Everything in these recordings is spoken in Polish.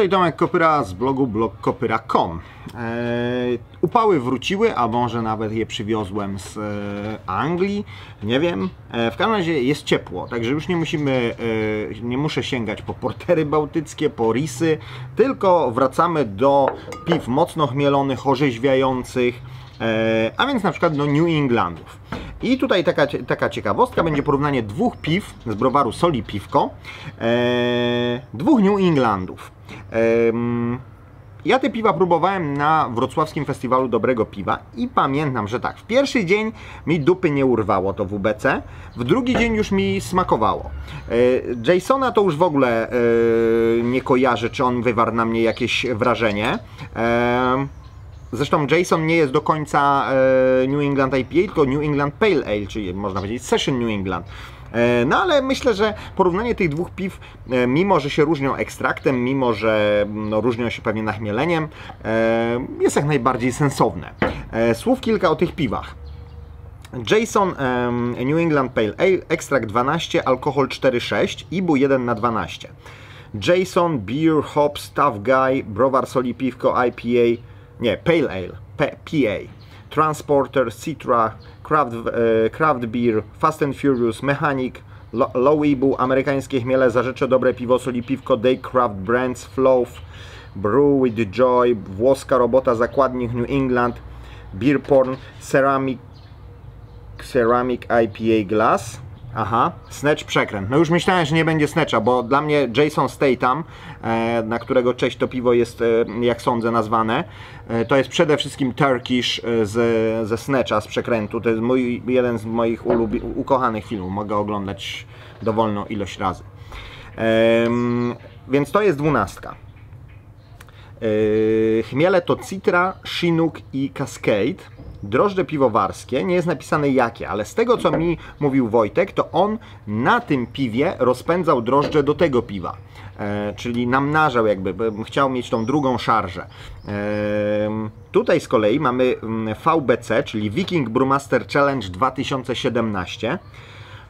Tutaj Tomek Kopyra z blogu blogkopyra.com. Eee, upały wróciły, a może nawet je przywiozłem z e, Anglii, nie wiem. E, w każdym razie jest ciepło, także już nie musimy, e, nie muszę sięgać po portery bałtyckie, po risy, tylko wracamy do piw mocno chmielonych, orzeźwiających, e, a więc na przykład do New Englandów. I tutaj taka, taka ciekawostka, będzie porównanie dwóch piw z browaru Soli Piwko, e, dwóch New Englandów. E, ja te piwa próbowałem na wrocławskim festiwalu dobrego piwa i pamiętam, że tak, w pierwszy dzień mi dupy nie urwało to WBC, w drugi dzień już mi smakowało. E, Jasona to już w ogóle e, nie kojarzę, czy on wywarł na mnie jakieś wrażenie. Zresztą Jason nie jest do końca e, New England IPA, tylko New England Pale Ale, czyli można powiedzieć Session New England. E, no ale myślę, że porównanie tych dwóch piw, e, mimo że się różnią ekstraktem, mimo że no, różnią się pewnie nachmieleniem, jest jak najbardziej sensowne. Słów kilka o tych piwach. Jason New England Pale Ale, ekstrakt 12, alkohol 4,6, IBU 1 na 12. Jason Beer Hops Tough Guy, Browar Soli Piwko IPA nie, Pale Ale, P PA, Transporter, Citra, Craft, e, Craft Beer, Fast and Furious, Mechanic, Low Ibu, amerykańskie chmiele, zarzecze dobre piwo, soli piwko, Craft Brands, Flow, Brew with Joy, włoska robota, zakładnik New England, Beer Porn, Ceramic, Ceramic IPA Glass, Aha, snatch przekręt. No już myślałem, że nie będzie snatcha, bo dla mnie Jason Statham, e, na którego cześć to piwo jest, e, jak sądzę, nazwane, e, to jest przede wszystkim Turkish z, ze snatcha, z przekrętu. To jest mój, jeden z moich ukochanych filmów. Mogę oglądać dowolną ilość razy. więc to jest dwunastka. chmiele to Citra, Chinook i Cascade drożdże piwowarskie, nie jest napisane jakie, ale z tego co mi mówił Wojtek, to on na tym piwie rozpędzał drożdże do tego piwa. E, czyli namnażał jakby, chciał mieć tą drugą szarżę. E, tutaj z kolei mamy mm, VBC, czyli Viking Brewmaster Challenge 2017.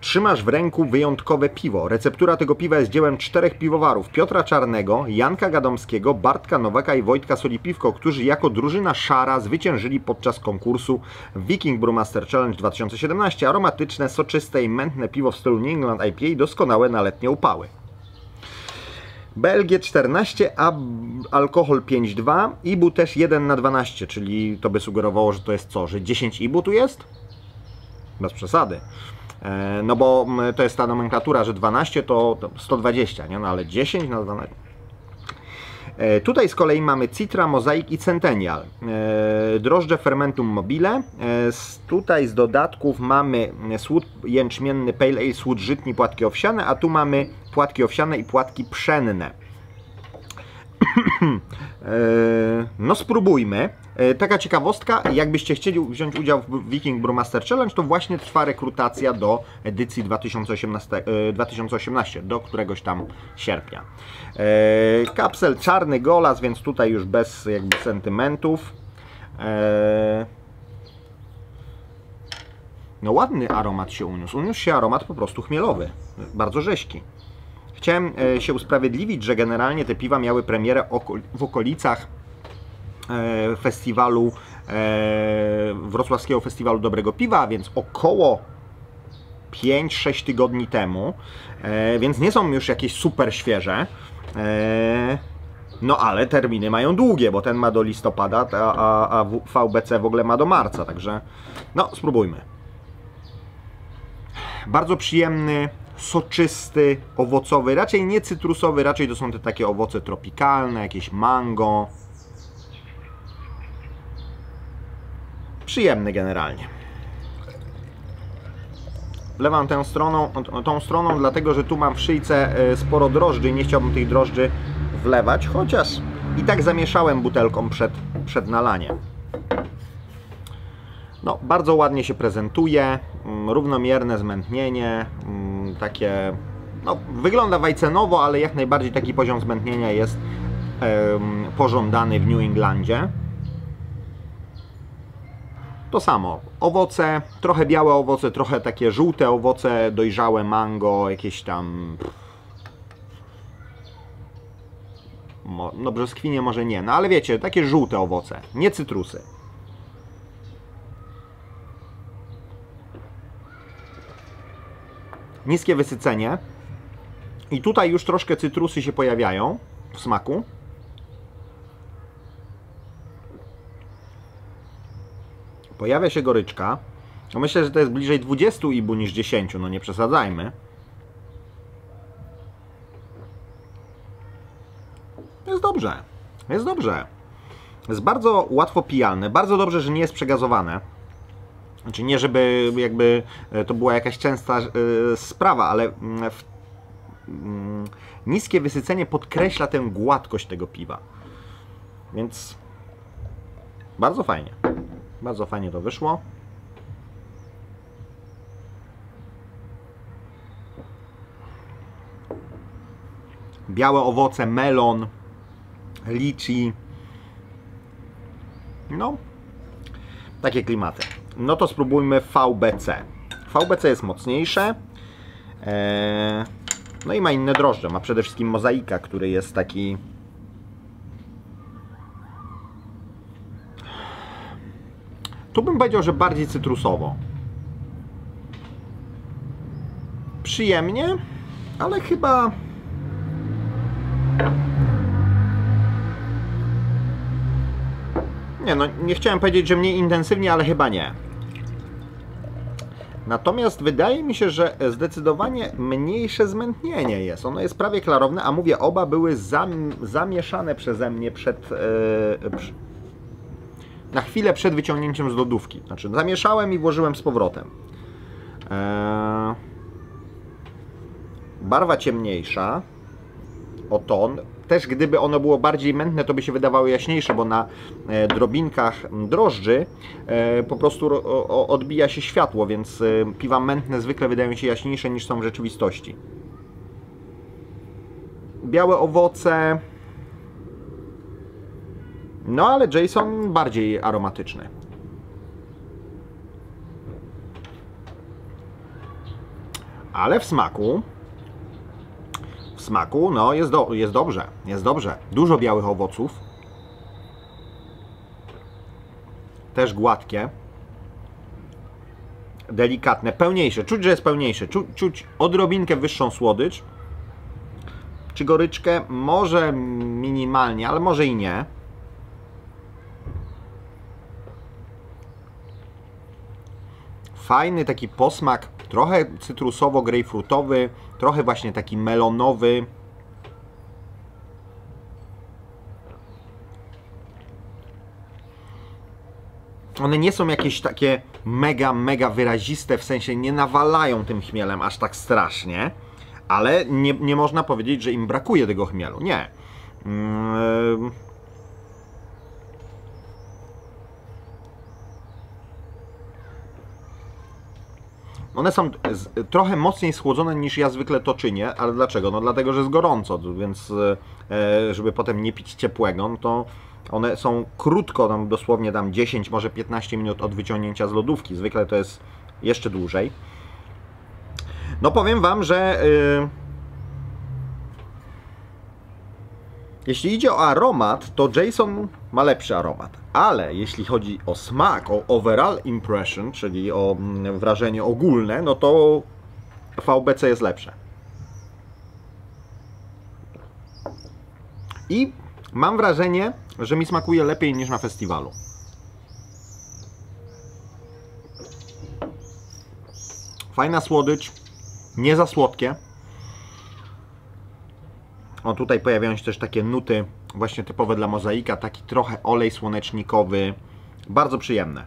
Trzymasz w ręku wyjątkowe piwo. Receptura tego piwa jest dziełem czterech piwowarów. Piotra Czarnego, Janka Gadomskiego, Bartka Nowaka i Wojtka Solipiwko, którzy jako drużyna szara zwyciężyli podczas konkursu Viking Brewmaster Challenge 2017 aromatyczne, soczyste i mętne piwo w stylu New England IPA doskonałe na letnie upały. BLG 14, a alkohol 5,2, IBU też 1 na 12, czyli to by sugerowało, że to jest co, że 10 IBU tu jest? Bez przesady. E, no bo to jest ta nomenklatura, że 12 to 120, nie? No ale 10 na 12. E, tutaj z kolei mamy Citra, Mozaik i Centennial. E, drożdże Fermentum Mobile. Tutaj z dodatków mamy słód jęczmienny Pale Ale, słód żytni, płatki owsiane, a tu mamy płatki owsiane i płatki pszenne. No spróbujmy. E, taka ciekawostka, jakbyście chcieli wziąć udział w Viking Brewmaster Challenge, to właśnie trwa rekrutacja do edycji 2018, 2018 e, do któregoś tam sierpnia. E, kapsel czarny golas, więc tutaj już bez jakby sentymentów. No ładny aromat się uniósł. Uniósł się aromat po prostu chmielowy, bardzo rzeźki. Chciałem się usprawiedliwić, że generalnie te piwa miały premierę w okolicach E, festiwalu, e, wrocławskiego festiwalu dobrego piwa, więc około 5-6 tygodni temu, e, więc nie są już jakieś super świeże. No ale terminy mają długie, bo ten ma do listopada, a, a VBC w ogóle ma do marca, także no spróbujmy. Bardzo przyjemny, soczysty, owocowy, raczej nie cytrusowy, raczej to są te takie owoce tropikalne, jakieś mango, przyjemny generalnie. Wlewam tę stroną, tą stroną, dlatego że tu mam w szyjce e, sporo drożdży i nie chciałbym tych drożdży wlewać, chociaż i tak zamieszałem butelką przed, przed nalaniem. No, bardzo ładnie się prezentuje, mm, równomierne zmętnienie, mm, takie, no, wygląda wajcenowo, ale jak najbardziej taki poziom zmętnienia jest pożądany w New Englandzie to samo. Owoce, trochę białe owoce, trochę takie żółte owoce, dojrzałe mango, jakieś tam no brzoskwinie może nie, no ale wiecie, takie żółte owoce, nie cytrusy. Niskie wysycenie. I tutaj już troszkę cytrusy się pojawiają w smaku. Pojawia się goryczka. No myślę, że to jest bliżej 20 ibu niż 10, no nie przesadzajmy. Jest dobrze. Jest dobrze. Jest bardzo łatwo pijalne. Bardzo dobrze, że nie jest przegazowane. Znaczy nie, żeby jakby e, to była jakaś częsta e, sprawa, ale mm, w, mm, niskie wysycenie podkreśla tę gładkość tego piwa. Więc bardzo fajnie. Bardzo fajnie to wyszło. Białe owoce, melon, liczy. No, takie klimaty. No to spróbujmy VBC. VBC jest mocniejsze. Eee, no i ma inne drożdże. Ma przede wszystkim mozaika, który jest taki. Tu bym powiedział, że bardziej cytrusowo. Przyjemnie, ale chyba Nie, no nie chciałem powiedzieć, że mniej intensywnie, ale chyba nie. Natomiast wydaje mi się, że zdecydowanie mniejsze zmętnienie jest. Ono jest prawie klarowne, a mówię, oba były zam, zamieszane przeze mnie przed. Yy, przy, na chwilę przed wyciągnięciem z lodówki. Znaczy, zamieszałem i włożyłem z powrotem. Eee, barwa ciemniejsza o ton też gdyby ono było bardziej mętne, to by się wydawało jaśniejsze, bo na e, drobinkach drożdży e, po prostu odbija się światło, więc e, piwa mętne zwykle wydają się jaśniejsze niż są w rzeczywistości. Białe owoce. No ale Jason bardziej aromatyczny. Ale w smaku smaku, no jest, do, jest dobrze, jest dobrze. Dużo białych owoców. Też gładkie. Delikatne, pełniejsze. Czuć, że jest pełniejsze. Czu, czuć odrobinkę wyższą słodycz. Czy goryczkę? Może minimalnie, ale może i nie. Fajny taki posmak trochę cytrusowo-grejpfrutowy, trochę właśnie taki melonowy. One nie są jakieś takie mega, mega wyraziste, w sensie nie nawalają tym chmielem aż tak strasznie, ale nie, nie można powiedzieć, że im brakuje tego chmielu. Nie. Yy One są trochę mocniej schłodzone niż ja zwykle to czynię, ale dlaczego? No dlatego, że jest gorąco, więc e, żeby potem nie pić ciepłego, no to one są krótko, tam dosłownie tam 10, może 15 minut od wyciągnięcia z lodówki. Zwykle to jest jeszcze dłużej. No powiem Wam, że yy, jeśli idzie o aromat, to Jason ma lepszy aromat ale jeśli chodzi o smak, o overall impression, czyli o mm, wrażenie ogólne, no to VBC jest lepsze. I mam wrażenie, że mi smakuje lepiej niż na festiwalu. Fajna słodycz, nie za słodkie. O, tutaj pojawiają się też takie nuty właśnie typowe dla mozaika, taki trochę olej słonecznikowy, bardzo przyjemne.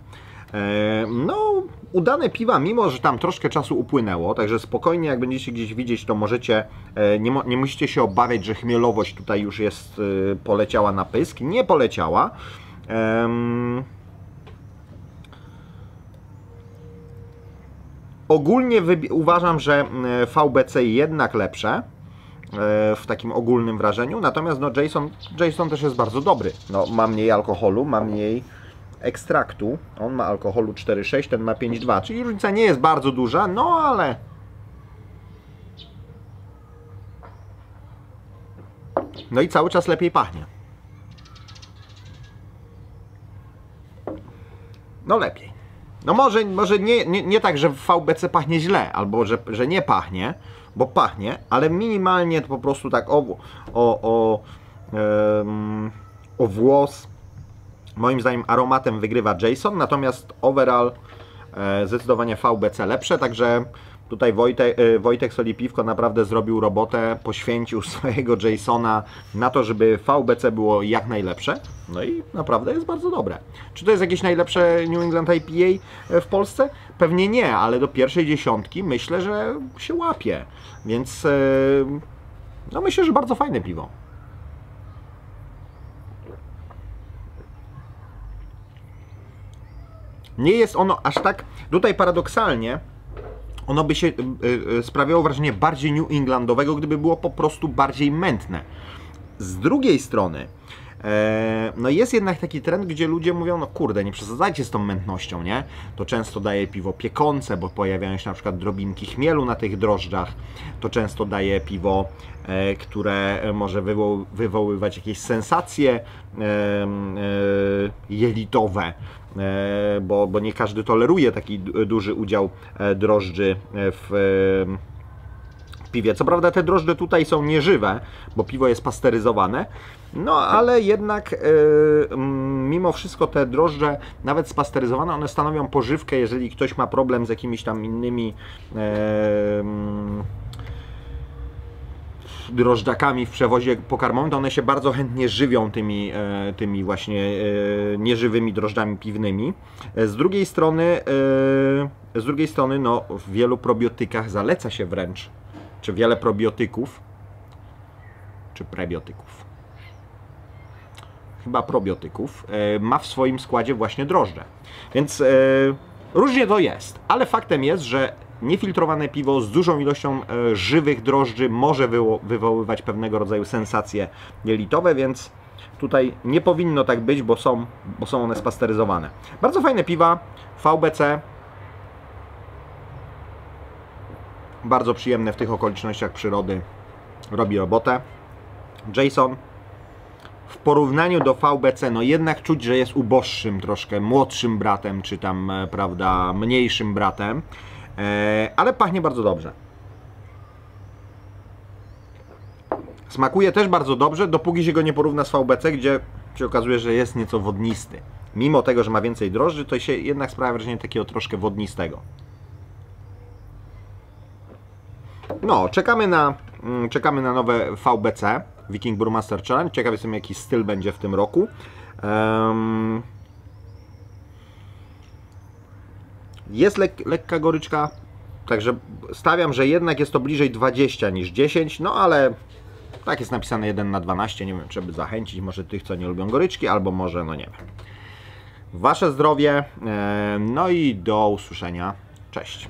E, no, udane piwa, mimo że tam troszkę czasu upłynęło, także spokojnie, jak będziecie gdzieś widzieć, to możecie, e, nie, nie musicie się obawiać, że chmielowość tutaj już jest, e, poleciała na pysk. Nie poleciała. Ogólnie uważam, że VBC jednak lepsze. E, w takim ogólnym wrażeniu. Natomiast no, Jason, Jason też jest bardzo dobry. No, ma mniej alkoholu, ma mniej ekstraktu. On ma alkoholu 4,6, ten ma 5,2, czyli różnica nie jest bardzo duża, no ale No i cały czas lepiej pachnie. No lepiej. No może, może nie, nie, nie tak, że w VBC pachnie źle, albo że, że nie pachnie, bo pachnie, ale minimalnie to po prostu tak o, o, o, em, o włos. Moim zdaniem aromatem wygrywa Jason, natomiast overall e, zdecydowanie VBC lepsze, także tutaj Wojtek, e, Wojtek Solipiwko naprawdę zrobił robotę, poświęcił swojego Jasona na to, żeby VBC było jak najlepsze. No i naprawdę jest bardzo dobre. Czy to jest jakieś najlepsze New England IPA w Polsce? Pewnie nie, ale do pierwszej dziesiątki myślę, że się łapie. Więc e, no myślę, że bardzo fajne piwo. Nie jest ono aż tak. Tutaj paradoksalnie ono by się y, y, sprawiało wrażenie bardziej New Englandowego, gdyby było po prostu bardziej mętne. Z drugiej strony, e, no jest jednak taki trend, gdzie ludzie mówią, no kurde, nie przesadzajcie z tą mętnością, nie? To często daje piwo piekące, bo pojawiają się na przykład drobinki chmielu na tych drożdżach. To często daje piwo, e, które może wywo wywoływać jakieś sensacje e jelitowe. E, bo, bo nie każdy toleruje taki duży udział e, drożdży w piwie. Co prawda te drożdże tutaj są nieżywe, bo piwo jest pasteryzowane, no ale jednak mimo wszystko te drożdże, nawet spasteryzowane, one stanowią pożywkę, jeżeli ktoś ma problem z jakimiś tam innymi drożdżakami w przewozie pokarmowym, to one się bardzo chętnie żywią tymi, e, tymi właśnie e, nieżywymi drożdżami piwnymi. E, z drugiej strony, z drugiej strony, no, w wielu probiotykach zaleca się wręcz, czy wiele probiotyków, czy prebiotyków, chyba probiotyków, ma w swoim składzie właśnie drożdże. Więc różnie to jest, ale faktem jest, że Niefiltrowane piwo z dużą ilością e, żywych drożdży może wywoływać pewnego rodzaju sensacje jelitowe, więc tutaj nie powinno tak być, bo są, bo są one spasteryzowane. Bardzo fajne piwa, VBC. Bardzo przyjemne w tych okolicznościach przyrody. Robi robotę. Jason w porównaniu do VBC, no jednak czuć, że jest uboższym troszkę, młodszym bratem, czy tam, e, prawda, mniejszym bratem. E, ale pachnie bardzo dobrze. Smakuje też bardzo dobrze, dopóki się go nie porówna z VBC, gdzie się okazuje, że jest nieco wodnisty. Mimo tego, że ma więcej drożdży, to się jednak sprawia wrażenie takiego troszkę wodnistego. No, czekamy na, mm, czekamy na nowe VBC, Viking Brewmaster Challenge. Ciekaw jestem, jaki styl będzie w tym roku. Um, Jest lek lekka goryczka, także stawiam, że jednak jest to bliżej 20 niż 10, no ale tak jest napisane 1 na 12, nie wiem, żeby zachęcić może tych, co nie lubią goryczki, albo może, no nie wiem. Wasze zdrowie, e, no i do usłyszenia. Cześć.